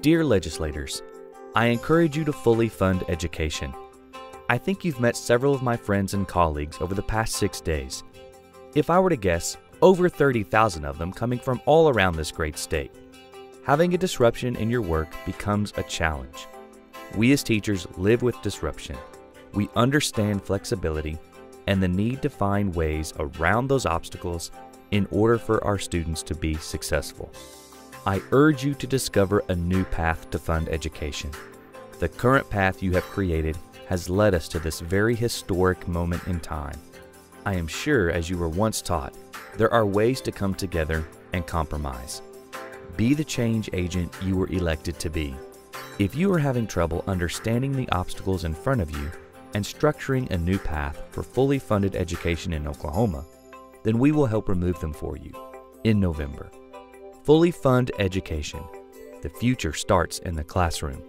Dear legislators, I encourage you to fully fund education. I think you've met several of my friends and colleagues over the past six days. If I were to guess, over 30,000 of them coming from all around this great state. Having a disruption in your work becomes a challenge. We as teachers live with disruption. We understand flexibility and the need to find ways around those obstacles in order for our students to be successful. I urge you to discover a new path to fund education. The current path you have created has led us to this very historic moment in time. I am sure, as you were once taught, there are ways to come together and compromise. Be the change agent you were elected to be. If you are having trouble understanding the obstacles in front of you and structuring a new path for fully funded education in Oklahoma, then we will help remove them for you in November. Fully fund education. The future starts in the classroom.